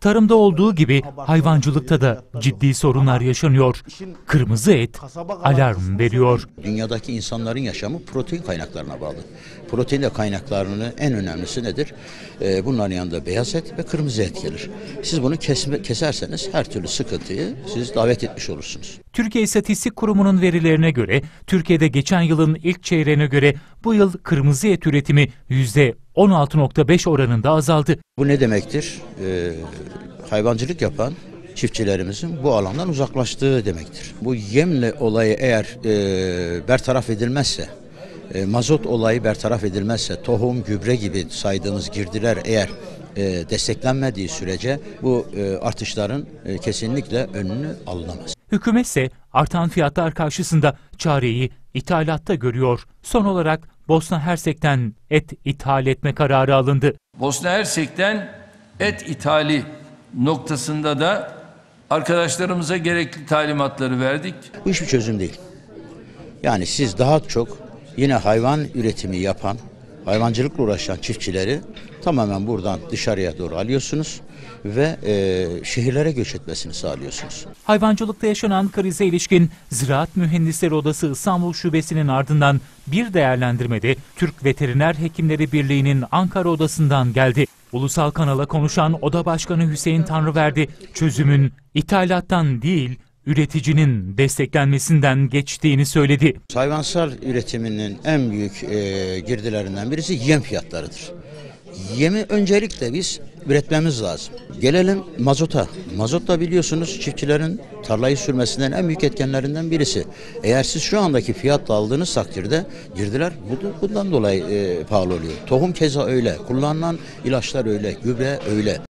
Tarımda olduğu gibi hayvancılıkta da ciddi sorunlar yaşanıyor. Kırmızı et alarm veriyor. Dünyadaki insanların yaşamı protein kaynaklarına bağlı. Protein de kaynaklarının en önemlisi nedir? Ee, bunların yanında beyaz et ve kırmızı et gelir. Siz bunu kesme, keserseniz her türlü sıkıntıyı siz davet etmiş olursunuz. Türkiye İstatistik Kurumu'nun verilerine göre Türkiye'de geçen yılın ilk çeyreğine göre bu yıl kırmızı et üretimi %16.5 oranında azaldı. Bu ne demektir? Ee, hayvancılık yapan çiftçilerimizin bu alandan uzaklaştığı demektir. Bu yemle olayı eğer e, bertaraf edilmezse, e, mazot olayı bertaraf edilmezse, tohum, gübre gibi saydığımız girdiler eğer e, desteklenmediği sürece bu e, artışların e, kesinlikle önünü alınamaz. Hükümet ise artan fiyatlar karşısında çareyi ithalatta görüyor. Son olarak Bosna Hersek'ten et ithal etme kararı alındı. Bosna Hersek'ten et ithali noktasında da arkadaşlarımıza gerekli talimatları verdik. Bu hiçbir çözüm değil. Yani siz daha çok yine hayvan üretimi yapan, hayvancılıkla uğraşan çiftçileri tamamen buradan dışarıya doğru alıyorsunuz ve e, şehirlere göç etmesini sağlıyorsunuz. Hayvancılıkta yaşanan krize ilişkin Ziraat Mühendisleri Odası İstanbul Şubesi'nin ardından bir değerlendirmede Türk Veteriner Hekimleri Birliği'nin Ankara Odası'ndan geldi. Ulusal kanala konuşan Oda Başkanı Hüseyin Tanrıverdi, çözümün ithalattan değil, üreticinin desteklenmesinden geçtiğini söyledi. Hayvansal üretiminin en büyük e, girdilerinden birisi yem fiyatlarıdır. Yemi öncelikle biz üretmemiz lazım. Gelelim mazota. Mazot da biliyorsunuz çiftçilerin tarlayı sürmesinden en büyük etkenlerinden birisi. Eğer siz şu andaki fiyatla aldığınız takdirde girdiler bu- bundan dolayı e, pahalı oluyor. Tohum keza öyle, kullanılan ilaçlar öyle, gübre öyle.